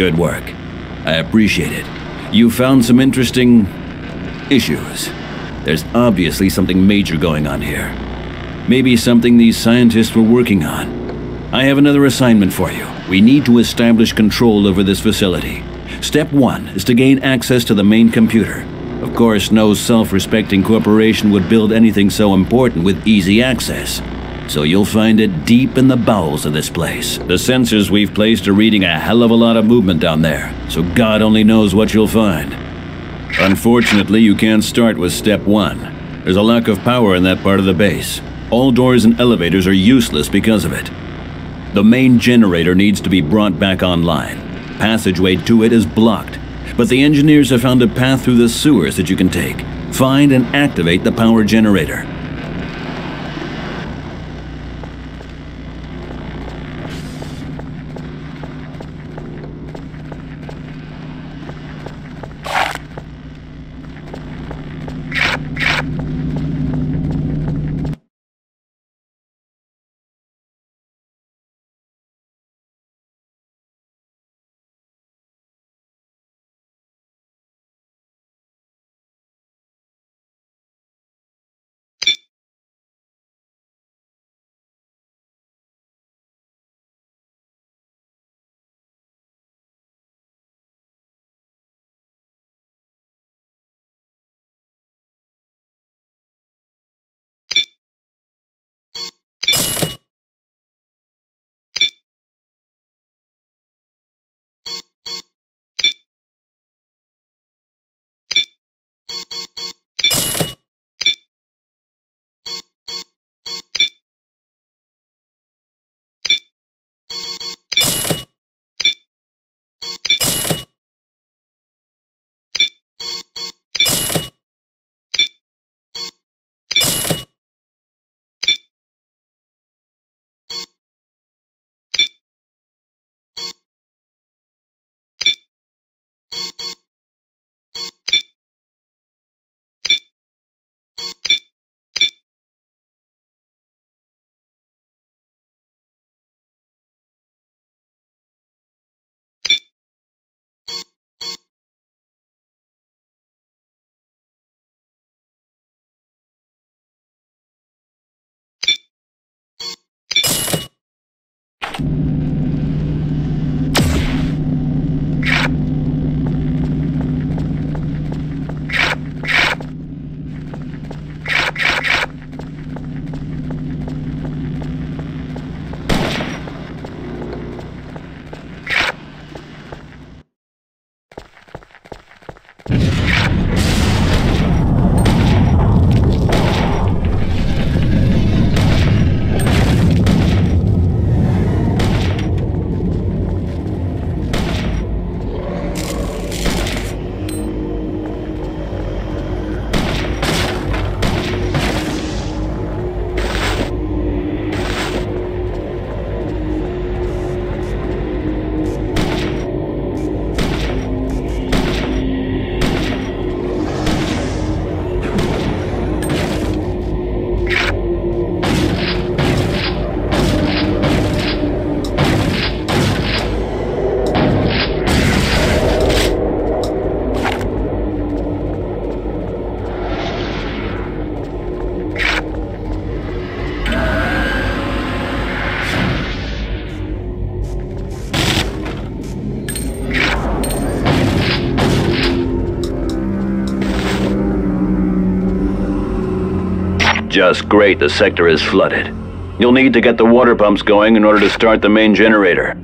Good work. I appreciate it. You found some interesting issues. There's obviously something major going on here. Maybe something these scientists were working on. I have another assignment for you. We need to establish control over this facility. Step one is to gain access to the main computer. Of course, no self-respecting corporation would build anything so important with easy access. So you'll find it deep in the bowels of this place. The sensors we've placed are reading a hell of a lot of movement down there, so God only knows what you'll find. Unfortunately, you can't start with step one. There's a lack of power in that part of the base. All doors and elevators are useless because of it. The main generator needs to be brought back online. Passageway to it is blocked, but the engineers have found a path through the sewers that you can take. Find and activate the power generator. afternoon. Just great the sector is flooded. You'll need to get the water pumps going in order to start the main generator.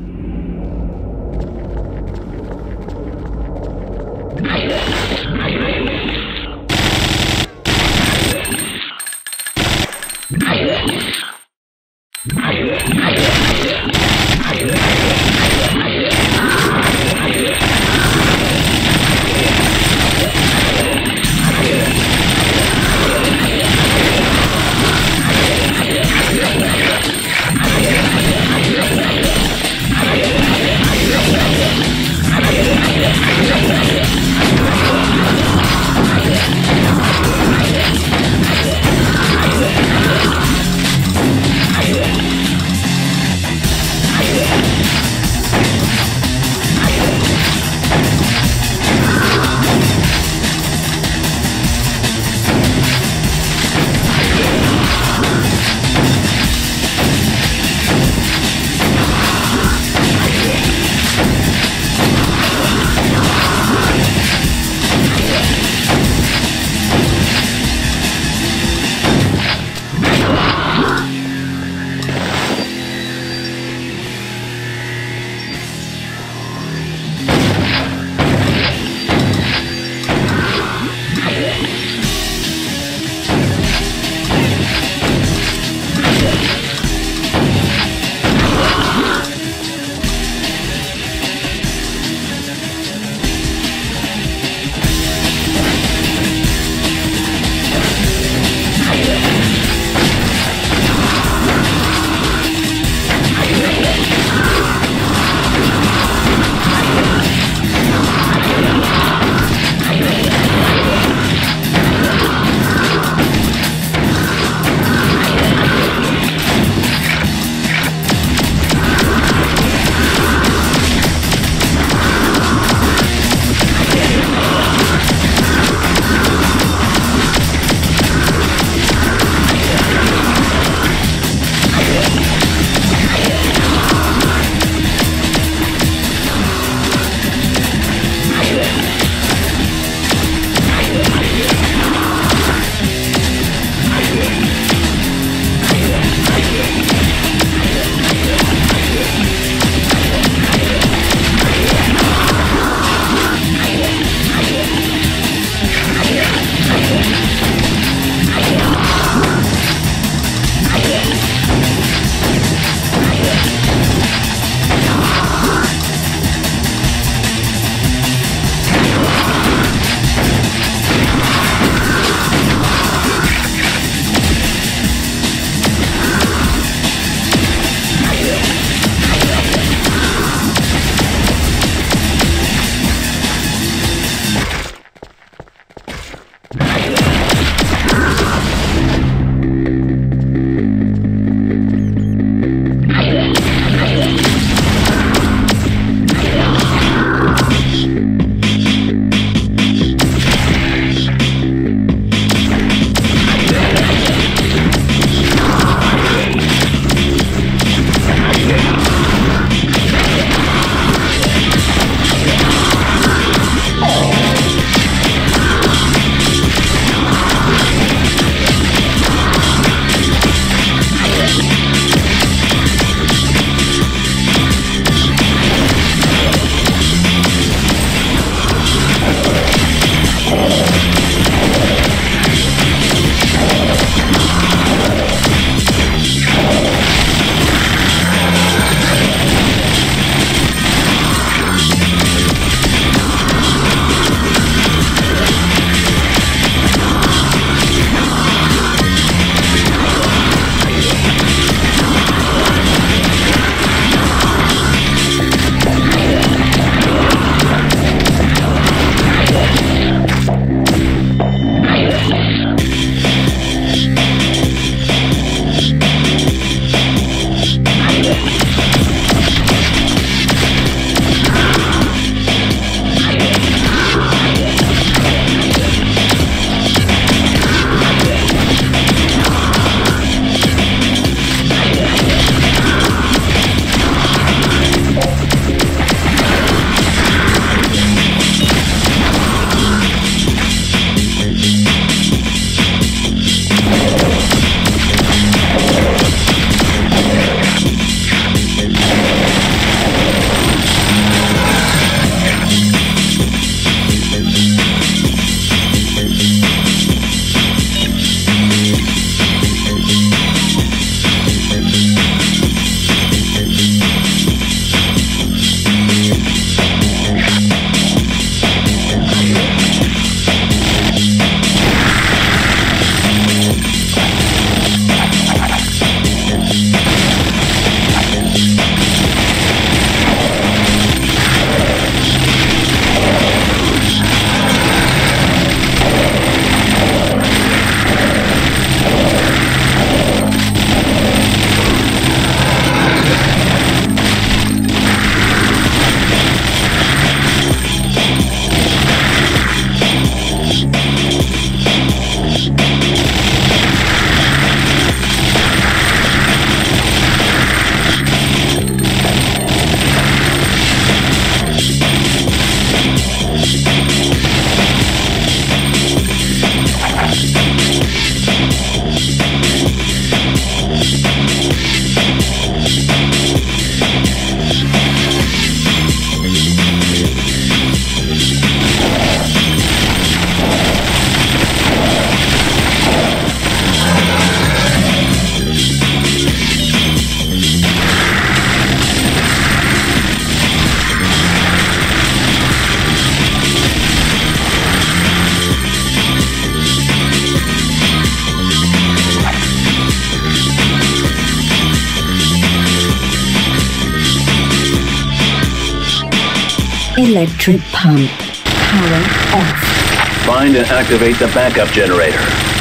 Electric pump. Power off. Find and activate the backup generator.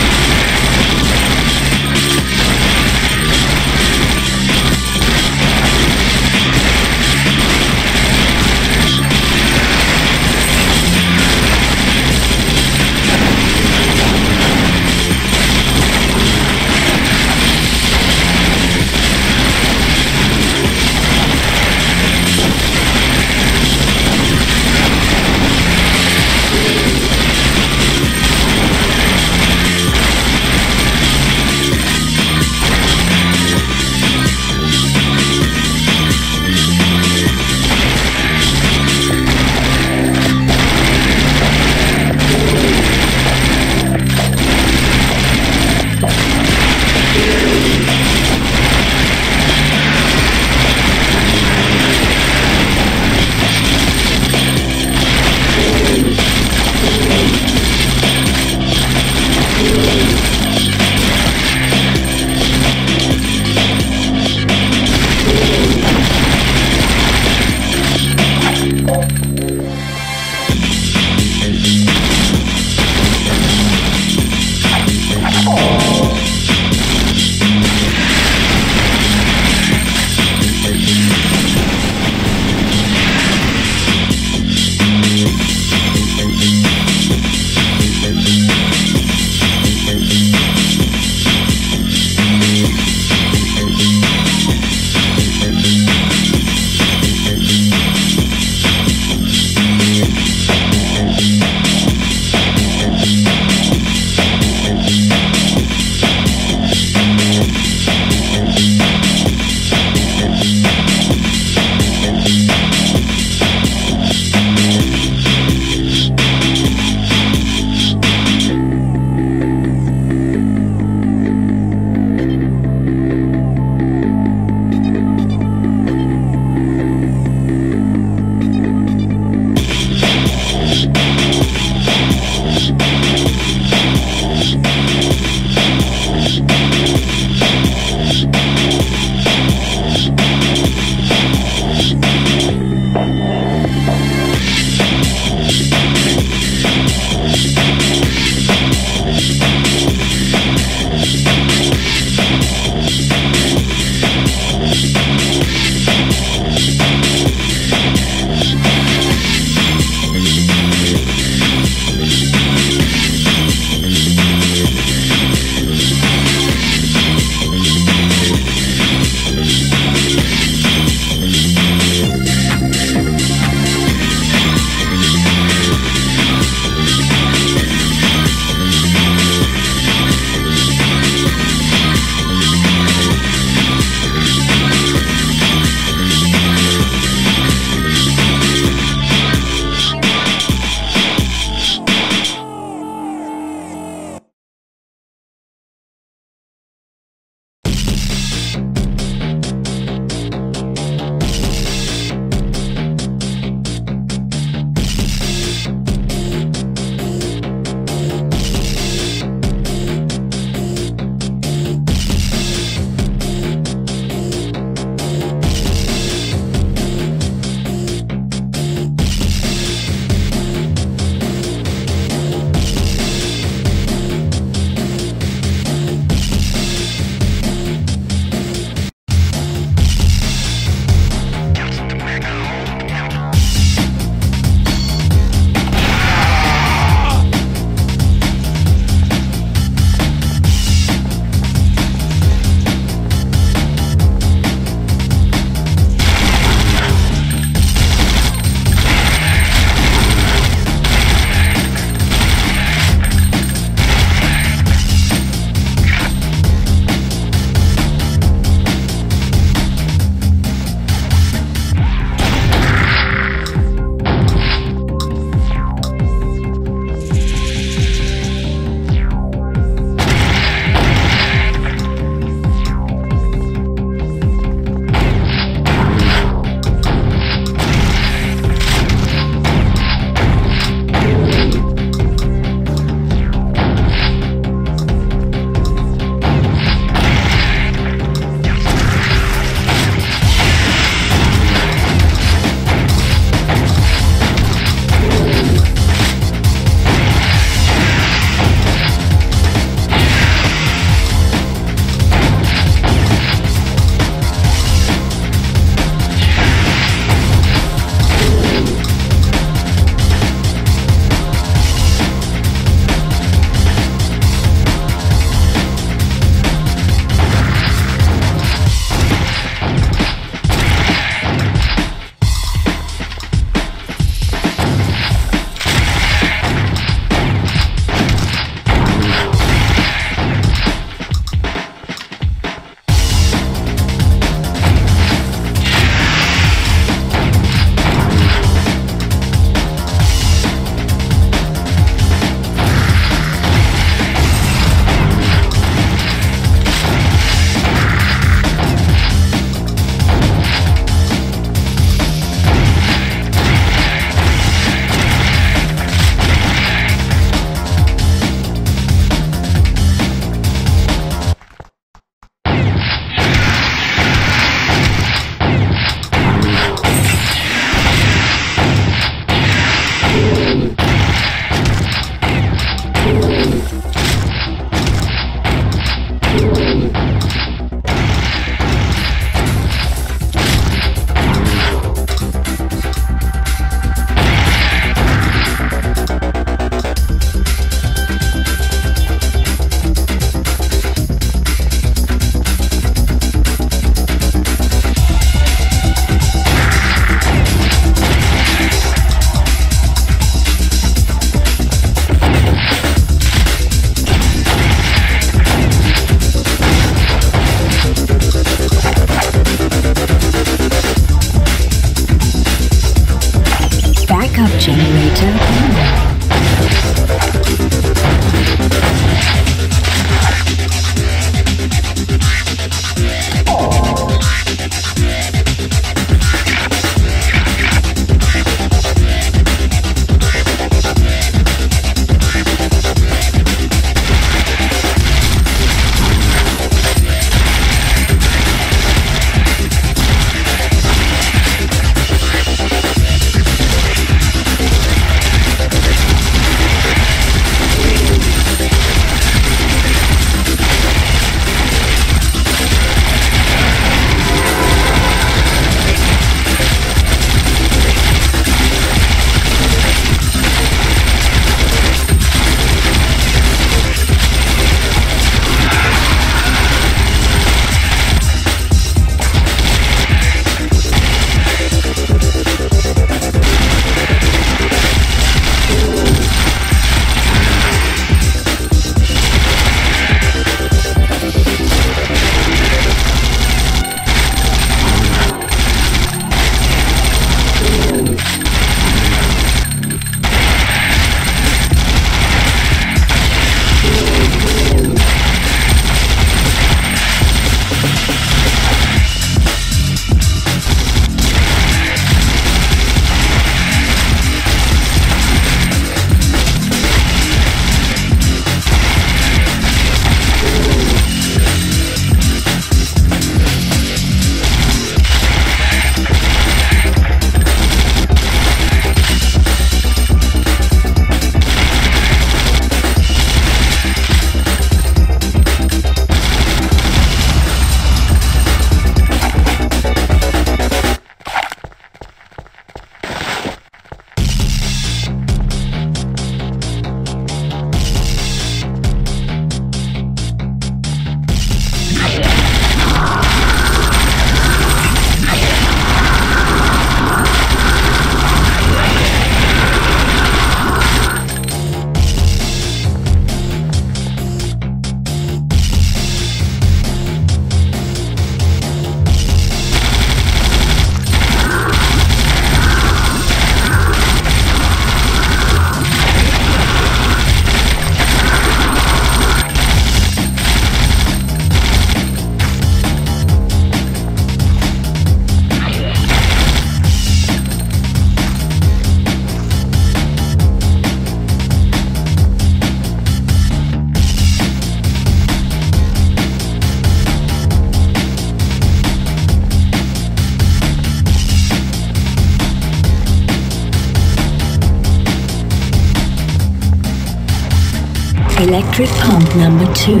Electric pump number two.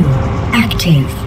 Active.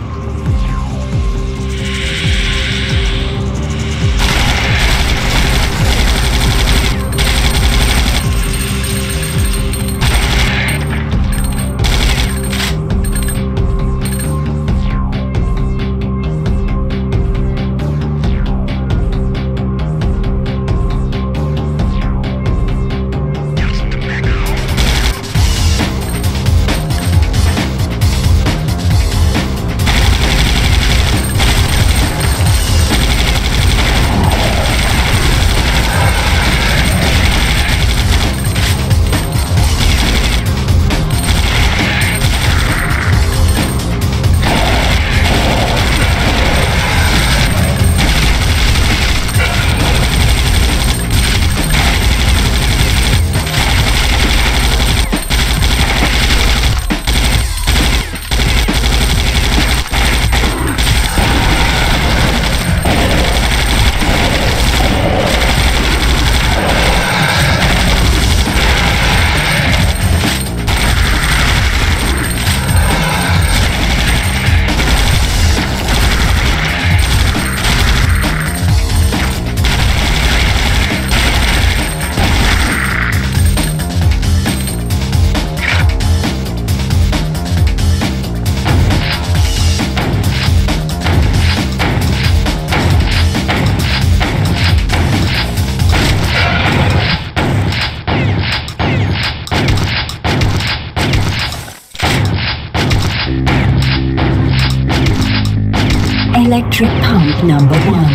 Number one.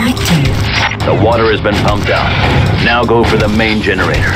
Active. The water has been pumped out. Now go for the main generator.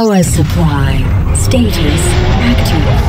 Power supply. Status active.